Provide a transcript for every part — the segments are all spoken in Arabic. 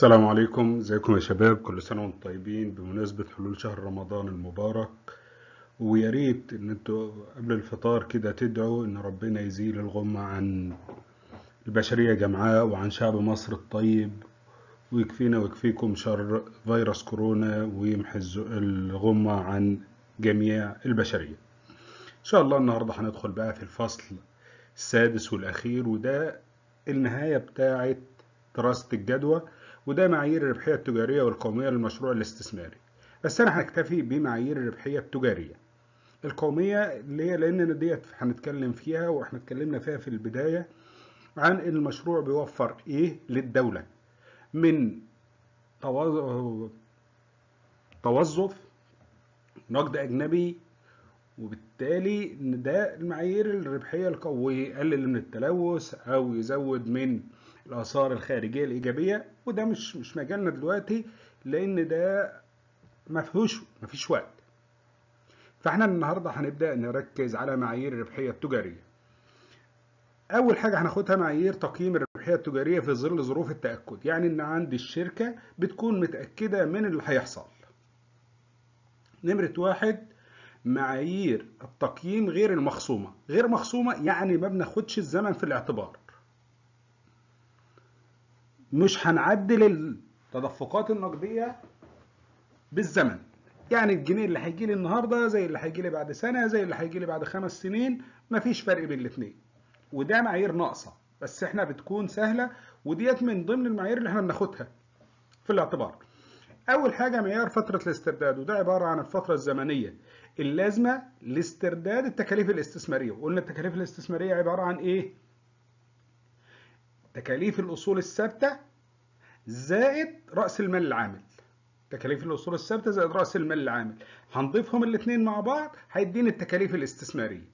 السلام عليكم. إزيكم يا شباب؟ كل سنة وأنتم طيبين. بمناسبة حلول شهر رمضان المبارك ويا ريت إن أنتوا قبل الفطار كده تدعوا إن ربنا يزيل الغمة عن البشرية جمعاء وعن شعب مصر الطيب. ويكفينا ويكفيكم شر فيروس كورونا ويمحي الغمة عن جميع البشرية. إن شاء الله النهاردة هندخل بقى في الفصل السادس والأخير وده النهاية بتاعة دراسة الجدوى. وده معايير الربحية التجارية والقومية للمشروع الاستثماري. بس أنا هنكتفي بمعايير الربحية التجارية. القومية اللي هي لأن ديت هنتكلم فيها وإحنا اتكلمنا فيها في البداية عن إن المشروع بيوفر إيه للدولة. من توظ- توظف نقد أجنبي وبالتالي إن ده المعايير الربحية القوية يقلل من التلوث أو يزود من الآثار الخارجية الإيجابية. وده مش مش مجالنا دلوقتي لأن ده ما فيهوش ما فيش وقت. فإحنا النهارده هنبدأ نركز على معايير الربحية التجارية. أول حاجة هناخدها معايير تقييم الربحية التجارية في ظل ظروف التأكد. يعني إن عندي الشركة بتكون متأكدة من اللي هيحصل. نمرة واحد معايير التقييم غير المخصومة. غير مخصومة يعني ما بناخدش الزمن في الاعتبار. مش هنعدل التدفقات النقدية بالزمن. يعني الجنيه اللي هيجي لي النهارده زي اللي هيجي لي بعد سنة زي اللي هيجي لي بعد خمس سنين مفيش فرق بين الاثنين وده معايير ناقصة بس إحنا بتكون سهلة وديت من ضمن المعايير اللي إحنا بناخدها في الاعتبار. أول حاجة معيار فترة الاسترداد وده عبارة عن الفترة الزمنية اللازمة لاسترداد التكاليف الاستثمارية. وقلنا التكاليف الاستثمارية عبارة عن إيه؟ تكاليف الأصول الثابتة زائد رأس المال العامل. تكاليف الأصول الثابتة زائد رأس المال العامل. هنضيفهم الاثنين مع بعض هيديني التكاليف الاستثمارية.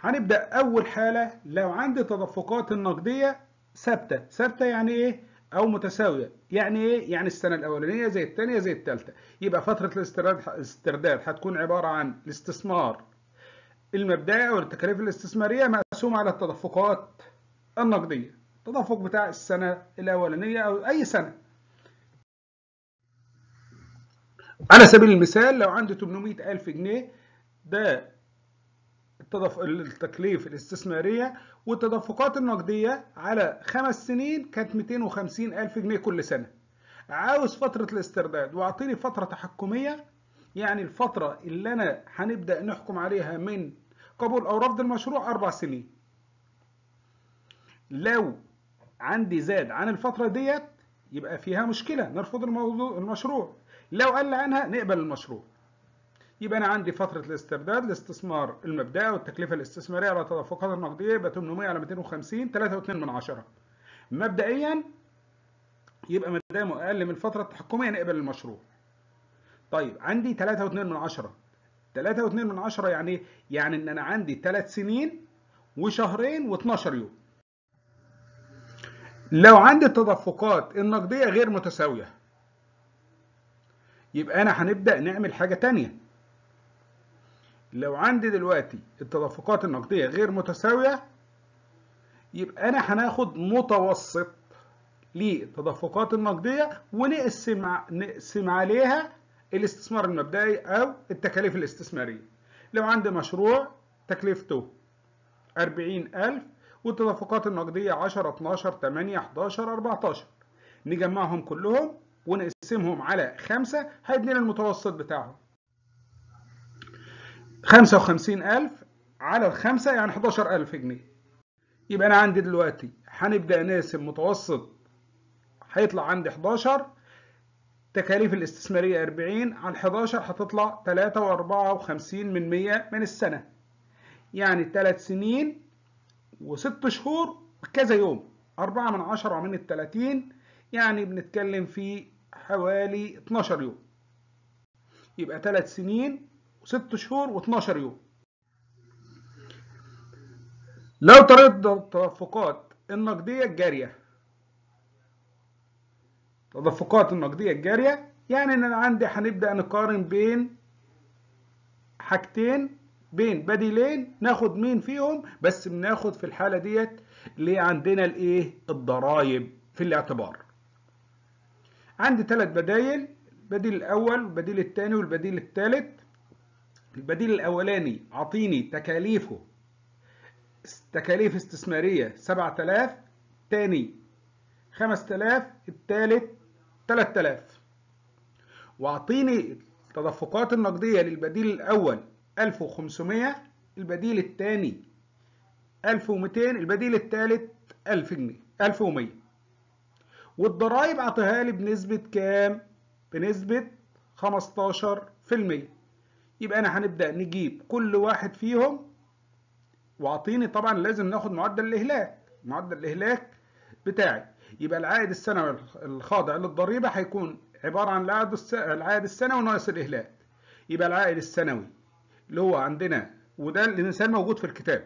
هنبدأ أول حالة لو عندي تدفقات النقدية ثابتة. ثابتة يعني إيه؟ أو متساوية. يعني إيه؟ يعني السنة الأولانية زي الثانية زي الثالثة يبقى فترة الاسترداد هتكون عبارة عن الاستثمار. المبدئي أو التكاليف الاستثمارية مقسومة على التدفقات. النقدية التدفق بتاع السنة الأولانية أو أي سنة. على سبيل المثال لو عندي 800 ألف جنيه ده التدف... التكليف الاستثمارية والتدفقات النقدية على خمس سنين كانت 250 ألف جنيه كل سنة. عاوز فترة الاسترداد واعطيني فترة تحكمية يعني الفترة اللي أنا هنبدأ نحكم عليها من قبول أو رفض المشروع أربع سنين. لو عندي زاد عن الفترة ديت يبقى فيها مشكلة نرفض الموضوع المشروع. لو قل عنها نقبل المشروع. يبقى أنا عندي فترة الاسترداد الاستثمار المبدئي والتكلفة الاستثمارية على التدفقات النقدية يبقى 800 على 250 3.2 من عشرة. مبدئيا يبقى ما دام أقل من الفترة التحكمية نقبل المشروع. طيب عندي 3.2 من عشرة. 3.2 من عشرة يعني؟ يعني إن أنا عندي 3 سنين وشهرين و12 يوم. لو عندي التدفقات النقدية غير متساوية يبقى أنا هنبدأ نعمل حاجة تانية. لو عندي دلوقتي التدفقات النقدية غير متساوية يبقى أنا هناخد متوسط للتدفقات النقدية ونقسم نقسم عليها الاستثمار المبدئي أو التكاليف الاستثمارية. لو عندي مشروع تكلفته 40000 والتدفقات النقدية 10 12 8 11 14 نجمعهم كلهم ونقسمهم على 5 هيدينا المتوسط بتاعهم. 55000 على الخمسة يعني 11000 جنيه. يبقى أنا عندي دلوقتي هنبدأ نقسم متوسط هيطلع عندي 11 تكاليف الاستثمارية 40 على 11 هتطلع 3.54 من 100 من السنة. يعني 3 سنين وست شهور كذا يوم أربعة من عشرة من التلاتين يعني بنتكلم في حوالي 12 يوم. يبقى ثلاث سنين وست شهور و12 يوم. لو طريقة التدفقات النقدية الجارية. التدفقات النقدية الجارية يعني إن أنا عندي هنبدأ نقارن بين حاجتين بين بديلين ناخد مين فيهم؟ بس بناخد في الحالة ديت اللي عندنا الإيه؟ الضرايب في الاعتبار. عندي ثلاث بدايل البديل الأول والبديل الثاني والبديل الثالث. البديل الأولاني عطيني تكاليفه تكاليف استثمارية 7000 تاني 5000 الثالث 3000 وأعطيني التدفقات النقدية للبديل الأول 1500 البديل الثاني. 1200 البديل الثالث 1000 جنيه 1100 والضرايب اعطيها لي بنسبة كام؟ بنسبة 15% يبقى أنا هنبدأ نجيب كل واحد فيهم. وأعطيني طبعا لازم ناخد معدل الإهلاك. معدل الإهلاك بتاعي. يبقى العائد السنوي الخاضع للضريبة هيكون عبارة عن العائد السنوي ناقص الإهلاك. يبقى العائد السنوي اللي هو عندنا وده الإنسان موجود في الكتاب.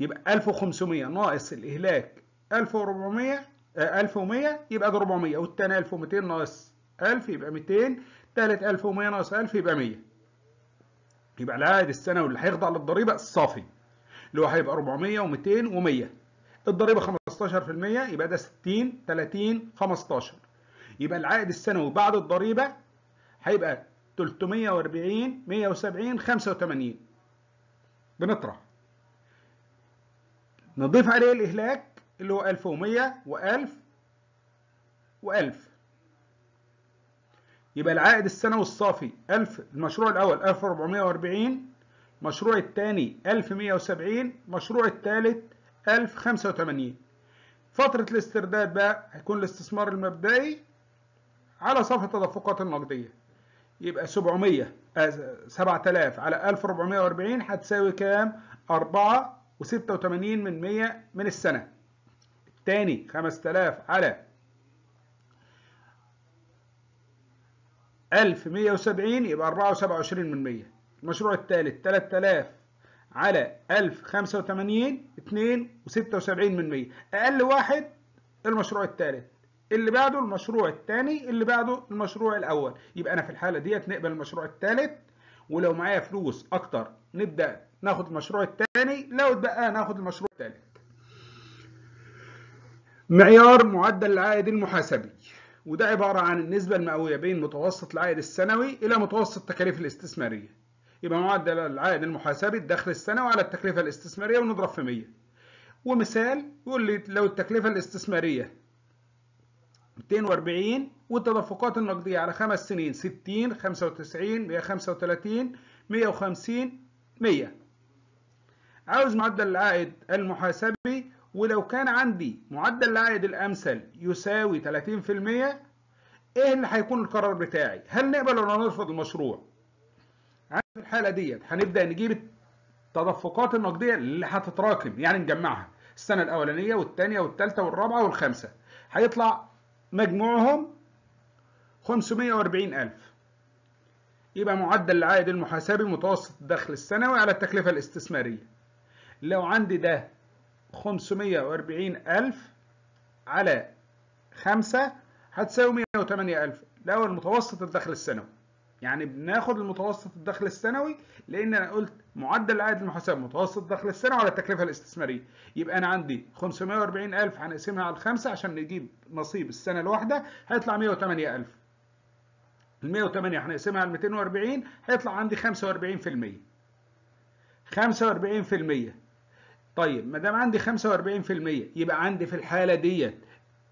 يبقى 1500 ناقص الإهلاك 1400 1100 يبقى ده 400 والتاني 1200 ناقص 1000 يبقى 200 تالت 1100 ناقص 1000 يبقى 100 يبقى العائد السنوي اللي هيخضع للضريبة الصافي اللي هو هيبقى 400 و200 و100 الضريبة 15% يبقى ده 60 30 15 يبقى العائد السنوي بعد الضريبة هيبقى 340 170 85 بنطرح. نضيف عليه الإهلاك اللي هو 1100 و1000 و1000 يبقى العائد السنوي الصافي 1000 المشروع الأول 1440 المشروع الثاني 1170 المشروع الثالث 1085 فترة الاسترداد بقى هيكون الاستثمار المبدئي على صافي التدفقات النقدية. يبقى 700 7000 على 1440 هتساوي كام؟ 4 و86 من 100 من السنة. الثاني 5000 على 1170 يبقى 4 و27 من 100 المشروع الثالث 3000 على 1085 2 و76 من 100 أقل واحد المشروع الثالث اللي بعده المشروع الثاني اللي بعده المشروع الأول. يبقى أنا في الحالة ديت نقبل المشروع الثالث ولو معايا فلوس أكتر نبدأ ناخد المشروع الثاني لو اتبقى ناخد المشروع الثالث. معيار معدل العائد المحاسبي. وده عبارة عن النسبة المئوية بين متوسط العائد السنوي إلى متوسط التكاليف الاستثمارية. يبقى معدل العائد المحاسبي الدخل السنوي على التكلفة الاستثمارية ونضرب في 100 ومثال يقول لي لو التكلفة الاستثمارية 240 والتدفقات النقدية على خمس سنين 60 95 135 150 100 عاوز معدل العائد المحاسبي ولو كان عندي معدل العائد الأمثل يساوي 30% إيه اللي هيكون القرار بتاعي؟ هل نقبل ولا نرفض المشروع؟ في الحالة ديت هنبدأ نجيب التدفقات النقدية اللي هتتراكم يعني نجمعها السنة الأولانية والثانية والثالثة والرابعة والخامسة هيطلع مجموعهم 540 ألف. يبقى معدل العائد المحاسبي متوسط الدخل السنوي على التكلفة الاستثمارية. لو عندي ده 540 ألف على خمسة هتساوي 108 ألف. ده هو المتوسط الدخل السنوي. يعني بناخد المتوسط الدخل السنوي لأن أنا قلت معدل العائد المحاسبي متوسط الدخل السنوي على التكلفة الاستثمارية. يبقى أنا عندي 540000 هنقسمها على الخمسة عشان نجيب نصيب السنة الواحدة هيطلع 108000 ال 108 هنقسمها على 240 هيطلع عندي 45% 45% طيب ما دام عندي 45% يبقى عندي في الحالة ديت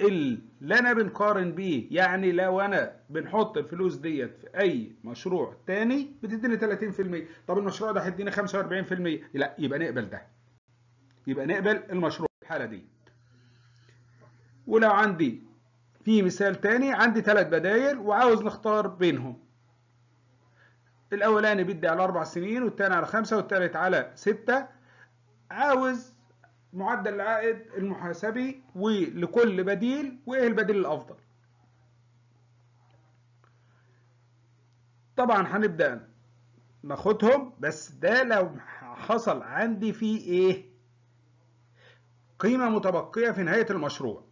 اللي أنا بنقارن بيه يعني لو أنا بنحط الفلوس ديت في أي مشروع تاني بتديني 30% طب المشروع ده هيديني 45% لا يبقى نقبل ده. يبقى نقبل المشروع في الحالة دي. ولو عندي في مثال تاني عندي ثلاث بدايل وعاوز نختار بينهم. الأولاني بيدي على أربع سنين والتاني على خمسة والتالت على ستة. عاوز معدل العائد المحاسبي ولكل بديل وإيه البديل الأفضل؟ طبعا هنبدأ ناخدهم بس ده لو حصل عندي فيه إيه؟ قيمة متبقية في نهاية المشروع.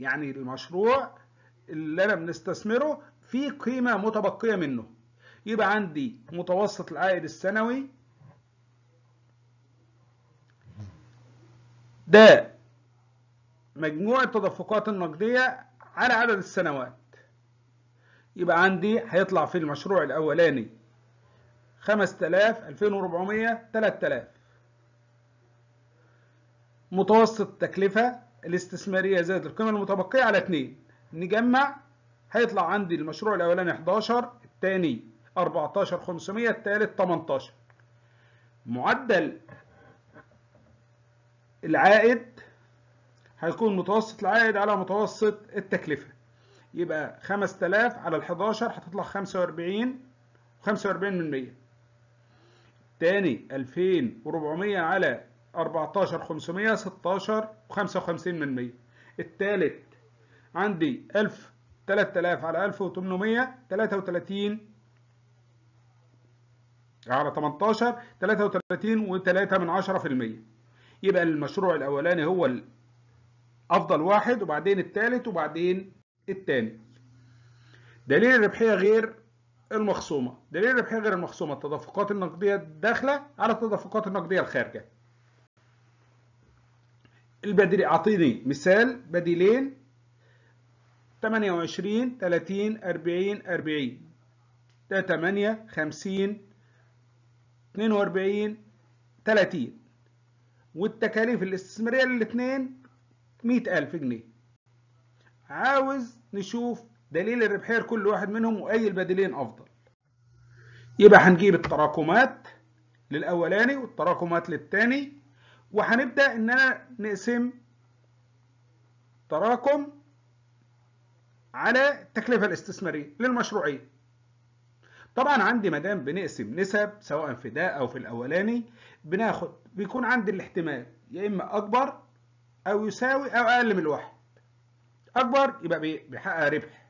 يعني المشروع اللي أنا بنستثمره فيه قيمة متبقية منه. يبقى عندي متوسط العائد السنوي ده مجموع التدفقات النقدية على عدد السنوات. يبقى عندي هيطلع في المشروع الأولاني 5000 2400 3000 متوسط التكلفة الاستثمارية زائد القيمة المتبقية على 2 نجمع هيطلع عندي المشروع الأولاني 11 الثاني 14500 الثالث 18 معدل العائد هيكون متوسط العائد على متوسط التكلفة. يبقى 5000 على ال 11 هتطلع 45 45 من 100 تاني 2400 على 14 500 16 و55 من 100 التالت عندي 1000 3000 على 1800 33 على 18 33 و3 من 10 في المية. يبقى المشروع الأولاني هو أفضل واحد وبعدين الثالث وبعدين الثاني دليل الربحية غير المخصومة. دليل الربحية غير المخصومة التدفقات النقدية الداخلة على التدفقات النقدية الخارجة. البديل أعطيني مثال بديلين 28 30 40 40 ده 8 50 42 30 والتكاليف الاستثمارية للاثنين 100000 جنيه. عاوز نشوف دليل الربحية لكل واحد منهم وأي البديلين أفضل. يبقى هنجيب التراكمات للأولاني والتراكمات للتاني وهنبدأ إننا نقسم تراكم على التكلفة الاستثمارية للمشروعين. طبعا عندي مدام بنقسم نسب سواء في ده أو في الأولاني بناخد بيكون عندي الاحتمال يا إما أكبر أو يساوي أو أقل من الواحد. أكبر يبقى بيحقق ربح.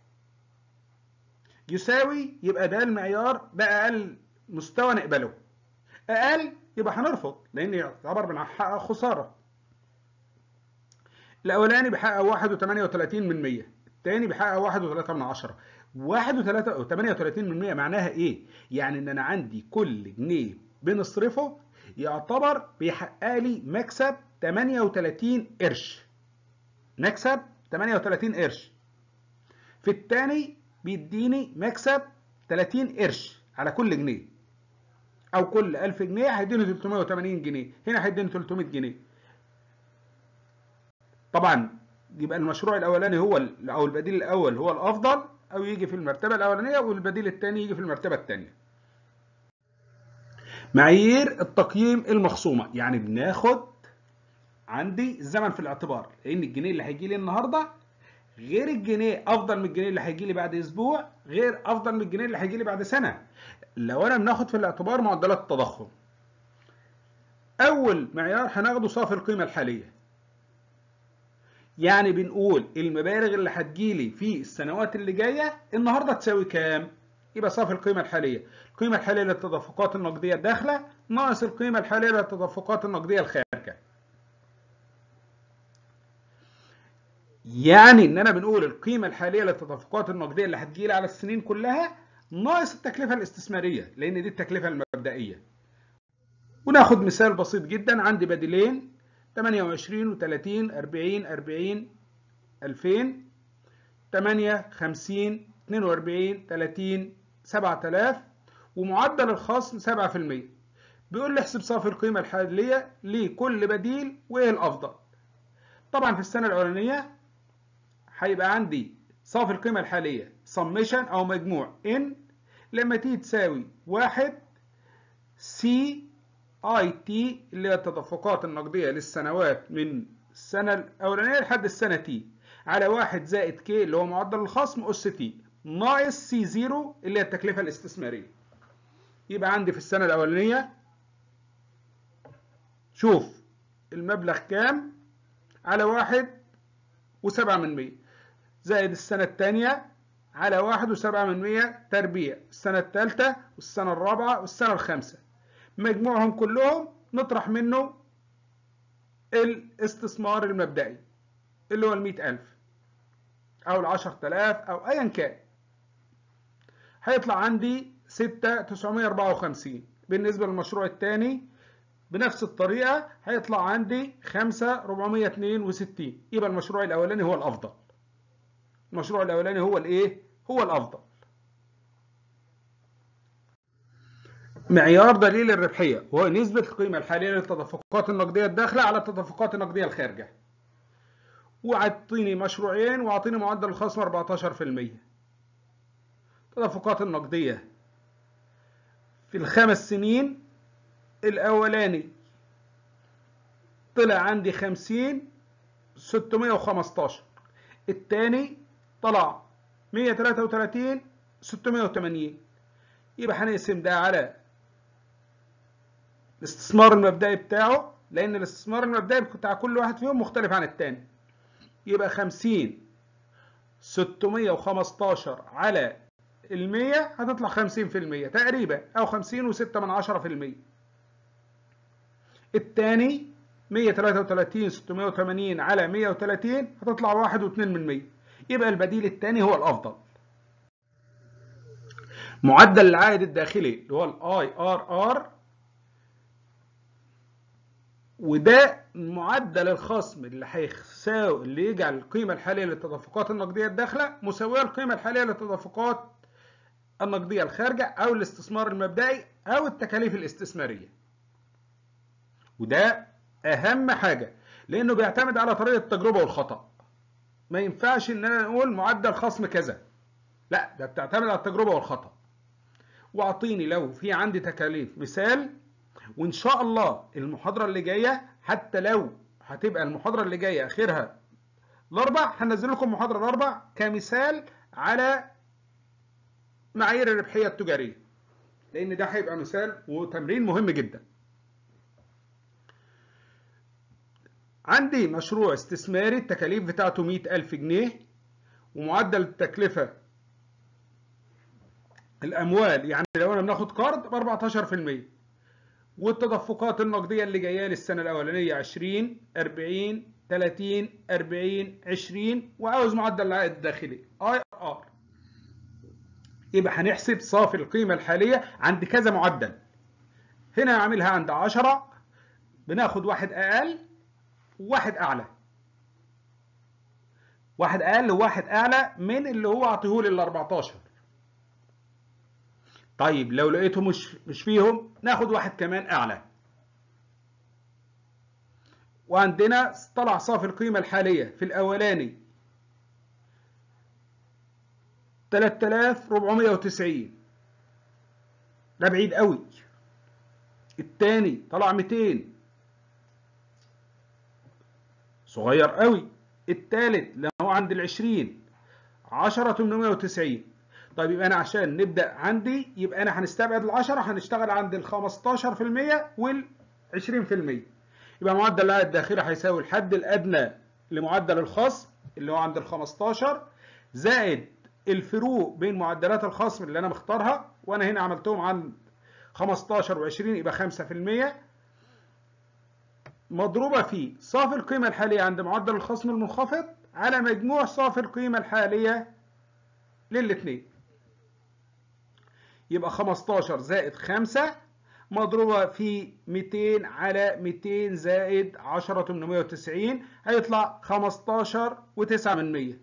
يساوي يبقى ده المعيار ده أقل مستوى نقبله. أقل يبقى هنرفض لأن يعتبر بنحقق خسارة. الأولاني بيحقق واحد وتمانية وتلاتين من مية التاني بيحقق واحد وتلاتة من عشرة. واحد وتلاتة وتمانية وتلاتين من مية معناها إيه؟ يعني إن أنا عندي كل جنيه بنصرفه يعتبر بيحقق لي مكسب 38 قرش. مكسب 38 قرش. في التاني بيديني مكسب 30 قرش على كل جنيه. أو كل 1000 جنيه هيديني 380 جنيه. هنا هيديني 300 جنيه. طبعا يبقى المشروع الأولاني هو أو البديل الأول هو الأفضل. أو يجي في المرتبة الأولانية والبديل الثاني يجي في المرتبة الثانية. معايير التقييم المخصومة. يعني بناخد عندي الزمن في الاعتبار لأن الجنيه اللي هيجي لي النهارده غير الجنيه أفضل من الجنيه اللي هيجي لي بعد أسبوع غير أفضل من الجنيه اللي هيجي لي بعد سنة. لو أنا بناخد في الاعتبار معدلات التضخم. أول معيار هناخده صافي القيمة الحالية. يعني بنقول المبالغ اللي هتجيلي في السنوات اللي جاية النهارده تساوي كام؟ يبقى صافي القيمة الحالية. القيمة الحالية للتدفقات النقدية الداخلة ناقص القيمة الحالية للتدفقات النقدية الخارجة. يعني إن أنا بنقول القيمة الحالية للتدفقات النقدية اللي هتجيلي على السنين كلها ناقص التكلفة الاستثمارية لأن دي التكلفة المبدئية. وناخد مثال بسيط جدا. عندي بديلين. 28 و30 40 40 2000 8 50 42 30 7000 ومعدل الخصم 7% بيقول لي احسب صافي القيمة الحالية لكل بديل وإيه الأفضل. طبعا في السنة الأولانية هيبقى عندي صافي القيمة الحالية summation أو مجموع n لما تيجي تساوي واحد c i t اللي هي التدفقات النقدية للسنوات من السنة الأولانية لحد السنة t على واحد زائد k اللي هو معدل الخصم أس t ناقص c0 اللي هي التكلفة الاستثمارية. يبقى عندي في السنة الأولانية شوف المبلغ كام؟ على واحد وسبعة من مية. زائد السنة الثانية على واحد وسبعة من مية تربيع. السنة الثالثة والسنة الرابعة والسنة الخامسة. مجموعهم كلهم نطرح منه الاستثمار المبدئي اللي هو المئة ألف أو العشر تلاف أو أيا كان. هيطلع عندي ستة تسعمية أربعة وخمسين. بالنسبة للمشروع الثاني بنفس الطريقة هيطلع عندي خمسة ربعمية اتنين وستين. يبقى المشروع الأولاني هو الأفضل. المشروع الأولاني هو الإيه؟ هو الأفضل. معيار دليل الربحية. وهو نسبة القيمة الحالية للتدفقات النقدية الداخلة على التدفقات النقدية الخارجة. وعطيني مشروعين وعطيني معدل الخصم 14% التدفقات النقدية في الخمس سنين الأولاني طلع عندي 50 615 الثاني طلع 133 680 يبقى هنقسم ده على الاستثمار المبدئي بتاعه لأن الاستثمار المبدئي بتاع كل واحد فيهم مختلف عن التاني. يبقى 50 615 على المية هتطلع 50% تقريبا أو 50 وستة من عشرة في المية. التاني 133 680 على 130 هتطلع واحد واتنين من مية يبقى البديل التاني هو الأفضل. معدل العائد الداخلي اللي هو ال IRR وده معدل الخصم اللي هيساوي اللي يجعل القيمة الحالية للتدفقات النقدية الداخلة مساوية القيمة الحالية للتدفقات النقدية الخارجة أو الاستثمار المبدئي أو التكاليف الاستثمارية. وده أهم حاجة لأنه بيعتمد على طريقة التجربة والخطأ. ما ينفعش إن أنا نقول معدل خصم كذا. لا ده بتعتمد على التجربة والخطأ. وأعطيني لو في عندي تكاليف مثال وإن شاء الله المحاضرة اللي جاية حتى لو هتبقى المحاضرة اللي جاية آخرها الأربع هنزل لكم محاضرة الأربع كمثال على معايير الربحية التجارية لأن ده هيبقى مثال وتمرين مهم جدا. عندي مشروع استثماري التكاليف بتاعته 100000 جنيه ومعدل التكلفة الأموال يعني لو أنا بناخد قرض ب 14% والتدفقات النقدية اللي جاية لي السنة الأولانية 20 40 30 40 20 وعاوز معدل العائد الداخلي اي آر. يبقى هنحسب صافي القيمة الحالية عند كذا معدل. هنا أعملها عند 10 بناخد واحد أقل وواحد أعلى. واحد أقل وواحد أعلى من اللي هو عطيهولي ال 14 طيب لو لقيته مش مش فيهم ناخد واحد كمان أعلى. وعندنا طلع صافي القيمة الحالية في الأولاني. 3490 ده بعيد قوي. التاني طلع 200 صغير قوي. التالت اللي عند العشرين. 10 890 طيب يبقى أنا عشان نبدأ عندي يبقى أنا هنستبعد ال10 هنشتغل عند ال 15% وال 20% يبقى معدل العائد الداخلي هيساوي الحد الأدنى لمعدل الخصم اللي هو عند ال 15 زائد الفروق بين معدلات الخصم اللي أنا مختارها وأنا هنا عملتهم عند 15 و20 يبقى 5% مضروبة في صافي القيمة الحالية عند معدل الخصم المنخفض على مجموع صافي القيمة الحالية للاثنين يبقى 15 زائد 5 مضروبة في 200 على 200 زائد 10 890 هيطلع 15 و9 من 100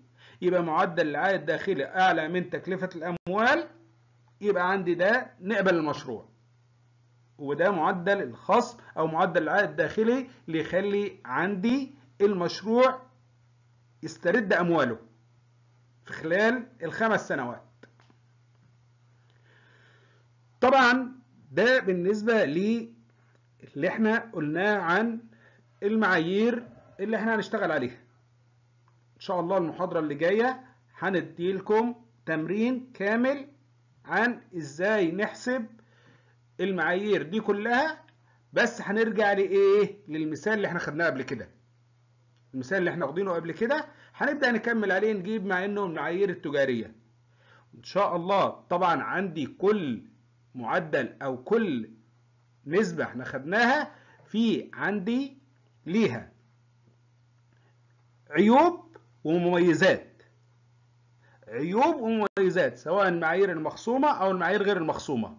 يبقى معدل العائد الداخلي أعلى من تكلفة الأموال يبقى عندي ده نقبل المشروع. وده معدل الخصم أو معدل العائد الداخلي اللي يخلي عندي المشروع يسترد أمواله في خلال الخمس سنوات. طبعا ده بالنسبة للي إحنا قلناه عن المعايير اللي إحنا هنشتغل عليها. إن شاء الله المحاضرة اللي جاية هندي لكم تمرين كامل عن إزاي نحسب المعايير دي كلها بس هنرجع لإيه؟ للمثال اللي إحنا خدناه قبل كده. المثال اللي إحنا واخدينه قبل كده هنبدأ نكمل عليه نجيب مع إنه المعايير التجارية. إن شاء الله طبعا عندي كل معدل أو كل نسبة إحنا خدناها في عندي ليها. عيوب ومميزات. عيوب ومميزات سواء المعايير المخصومة أو المعايير غير المخصومة.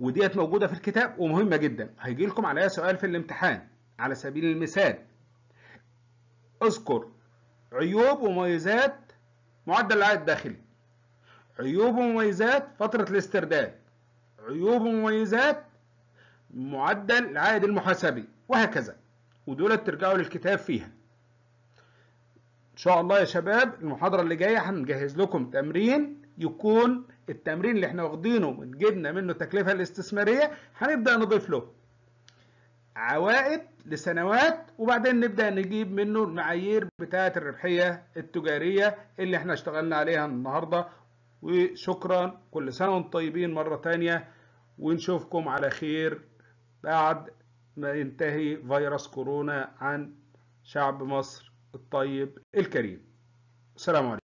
وديت موجودة في الكتاب ومهمة جدا. هيجي لكم عليها سؤال في الامتحان على سبيل المثال. اذكر عيوب ومميزات معدل العائد الداخلي. عيوب ومميزات فترة الاسترداد. عيوب ومميزات معدل العائد المحاسبي وهكذا. ودول ترجعوا للكتاب فيها. إن شاء الله يا شباب المحاضرة اللي جاية هنجهز لكم تمرين يكون التمرين اللي إحنا واخدينه من جبنا منه التكلفة الاستثمارية هنبدأ نضيف له عوائد لسنوات وبعدين نبدأ نجيب منه المعايير بتاعة الربحية التجارية اللي إحنا اشتغلنا عليها النهاردة وشكرا. كل سنة وأنتم طيبين مرة تانية. ونشوفكم على خير بعد ما ينتهي فيروس كورونا عن شعب مصر الطيب الكريم. السلام عليكم.